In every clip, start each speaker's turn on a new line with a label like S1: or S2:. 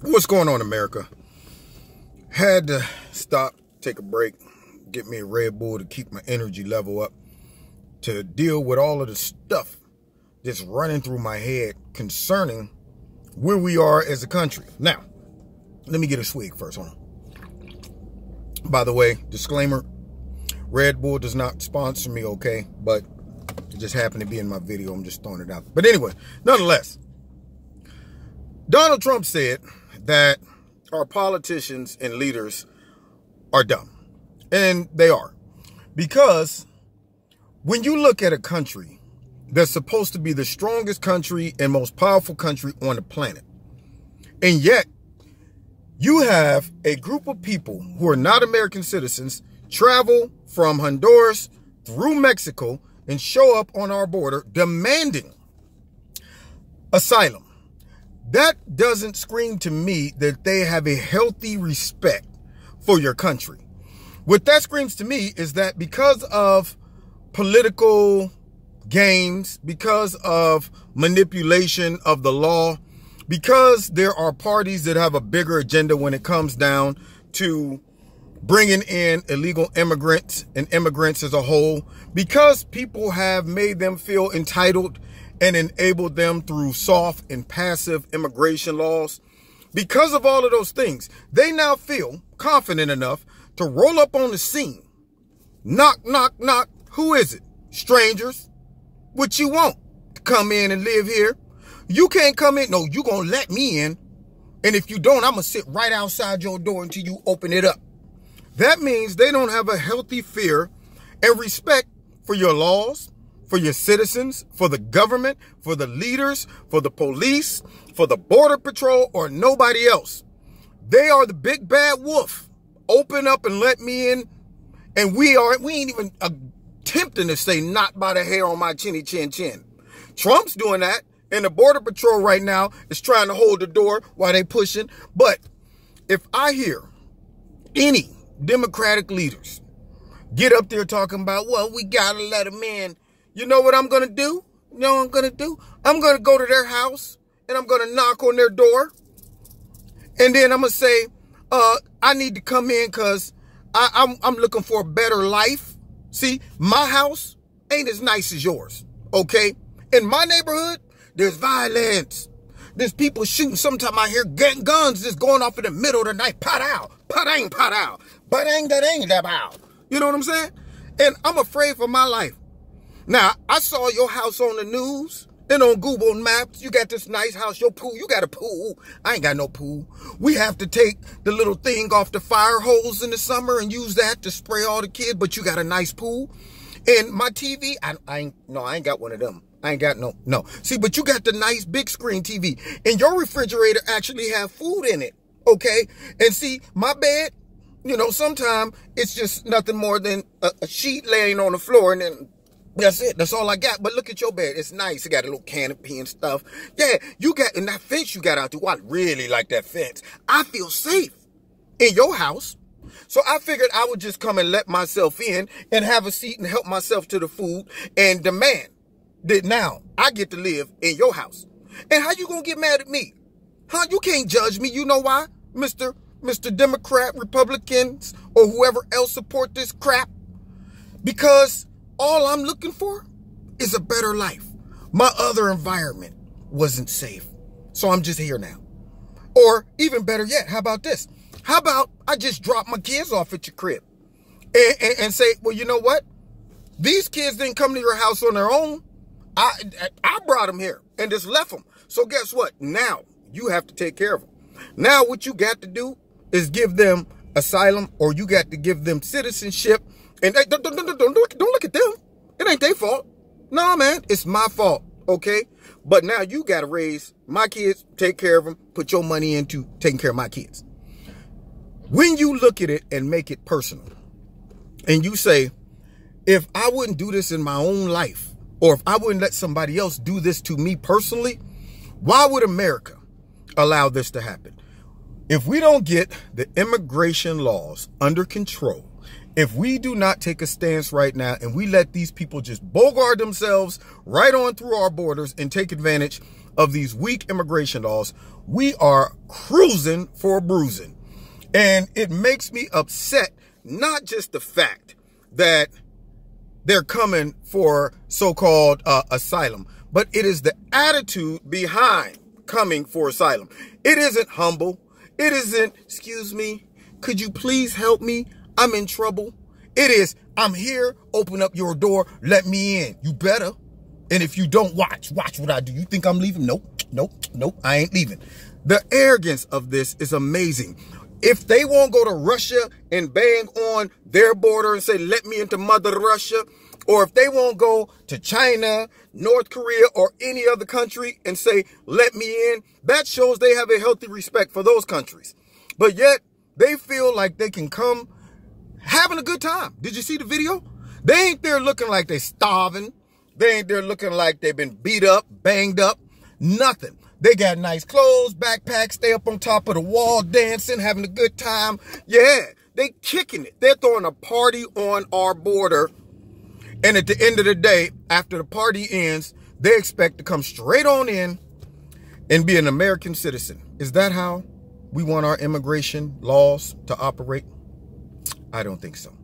S1: What's going on, America? Had to stop, take a break, get me a Red Bull to keep my energy level up, to deal with all of the stuff that's running through my head concerning where we are as a country. Now, let me get a swig first. Hold on. By the way, disclaimer, Red Bull does not sponsor me, okay? But it just happened to be in my video. I'm just throwing it out. But anyway, nonetheless, Donald Trump said that our politicians and leaders are dumb. And they are. Because when you look at a country that's supposed to be the strongest country and most powerful country on the planet, and yet you have a group of people who are not American citizens travel from Honduras through Mexico and show up on our border demanding asylum that doesn't scream to me that they have a healthy respect for your country. What that screams to me is that because of political games, because of manipulation of the law, because there are parties that have a bigger agenda when it comes down to bringing in illegal immigrants and immigrants as a whole, because people have made them feel entitled and enabled them through soft and passive immigration laws. Because of all of those things, they now feel confident enough to roll up on the scene. Knock, knock, knock. Who is it? Strangers. What you want? To come in and live here. You can't come in. No, you gonna let me in. And if you don't, I'm gonna sit right outside your door until you open it up. That means they don't have a healthy fear and respect for your laws, for your citizens, for the government, for the leaders, for the police, for the border patrol, or nobody else. They are the big bad wolf. Open up and let me in. And we are, we ain't even attempting to say not by the hair on my chinny chin chin. Trump's doing that. And the border patrol right now is trying to hold the door while they pushing. But if I hear any Democratic leaders get up there talking about, well, we gotta let them in you know what I'm going to do? You know what I'm going to do? I'm going to go to their house and I'm going to knock on their door. And then I'm going to say, uh, I need to come in because I'm, I'm looking for a better life. See, my house ain't as nice as yours. Okay. In my neighborhood, there's violence. There's people shooting. Sometimes I hear guns just going off in the middle of the night. Pot out. Pat-ang, pot out. But-ang, that ain't that out. You know what I'm saying? And I'm afraid for my life. Now, I saw your house on the news and on Google Maps. You got this nice house, your pool. You got a pool. I ain't got no pool. We have to take the little thing off the fire hose in the summer and use that to spray all the kids, but you got a nice pool. And my TV, I, I ain't, no, I ain't got one of them. I ain't got no, no. See, but you got the nice big screen TV and your refrigerator actually have food in it. Okay. And see, my bed, you know, sometimes it's just nothing more than a, a sheet laying on the floor and then that's it. That's all I got. But look at your bed. It's nice. It got a little canopy and stuff. Yeah, you got, and that fence you got out there. I really like that fence. I feel safe in your house. So I figured I would just come and let myself in and have a seat and help myself to the food and demand that now I get to live in your house. And how you gonna get mad at me? Huh? You can't judge me. You know why? Mr. Mr. Democrat, Republicans, or whoever else support this crap. Because all I'm looking for is a better life. My other environment wasn't safe. So I'm just here now. Or even better yet, how about this? How about I just drop my kids off at your crib and, and, and say, well, you know what? These kids didn't come to your house on their own. I, I brought them here and just left them. So guess what? Now you have to take care of them. Now what you got to do is give them asylum or you got to give them citizenship and don't, don't, don't, don't, look, don't look at them. It ain't their fault. No, man, it's my fault. Okay. But now you got to raise my kids, take care of them, put your money into taking care of my kids. When you look at it and make it personal, and you say, if I wouldn't do this in my own life, or if I wouldn't let somebody else do this to me personally, why would America allow this to happen? If we don't get the immigration laws under control, if we do not take a stance right now and we let these people just bogart themselves right on through our borders and take advantage of these weak immigration laws, we are cruising for bruising. And it makes me upset, not just the fact that they're coming for so-called uh, asylum, but it is the attitude behind coming for asylum. It isn't humble. It isn't, excuse me, could you please help me? I'm in trouble. It is, I'm here, open up your door, let me in. You better. And if you don't watch, watch what I do. You think I'm leaving? Nope, nope, nope, I ain't leaving. The arrogance of this is amazing. If they won't go to Russia and bang on their border and say, let me into Mother Russia, or if they won't go to China, North Korea, or any other country and say, let me in, that shows they have a healthy respect for those countries. But yet, they feel like they can come having a good time. Did you see the video? They ain't there looking like they starving. They ain't there looking like they've been beat up, banged up, nothing. They got nice clothes, backpacks, stay up on top of the wall dancing, having a good time. Yeah, they kicking it. They're throwing a party on our border. And at the end of the day, after the party ends, they expect to come straight on in and be an American citizen. Is that how we want our immigration laws to operate? I don't think so.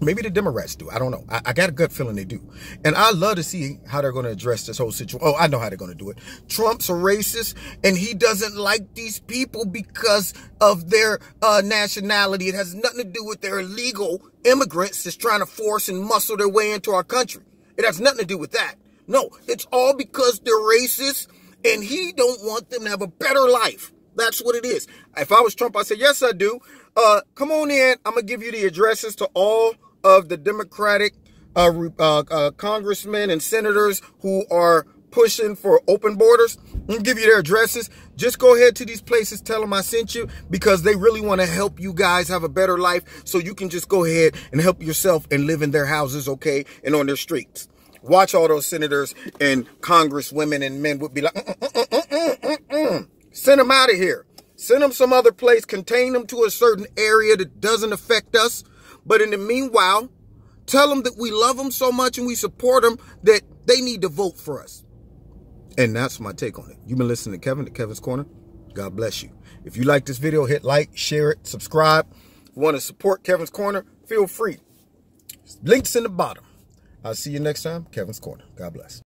S1: Maybe the Democrats do. I don't know. I, I, got a gut feeling they do. And I love to see how they're going to address this whole situation. Oh, I know how they're going to do it. Trump's a racist and he doesn't like these people because of their uh, nationality. It has nothing to do with their illegal immigrants that's trying to force and muscle their way into our country. It has nothing to do with that. No, it's all because they're racist and he don't want them to have a better life. That's what it is. If I was Trump, I'd say, yes, I do. Uh, come on in. I'm going to give you the addresses to all of the Democratic uh, uh, uh, congressmen and senators who are pushing for open borders. I'm give you their addresses. Just go ahead to these places, tell them I sent you because they really want to help you guys have a better life so you can just go ahead and help yourself and live in their houses, okay, and on their streets. Watch all those senators and congresswomen and men would be like, mm -mm -mm send them out of here. Send them some other place, contain them to a certain area that doesn't affect us but in the meanwhile, tell them that we love them so much and we support them that they need to vote for us. And that's my take on it. You've been listening to Kevin at Kevin's Corner. God bless you. If you like this video, hit like, share it, subscribe. If you want to support Kevin's Corner, feel free. Links in the bottom. I'll see you next time. Kevin's Corner. God bless.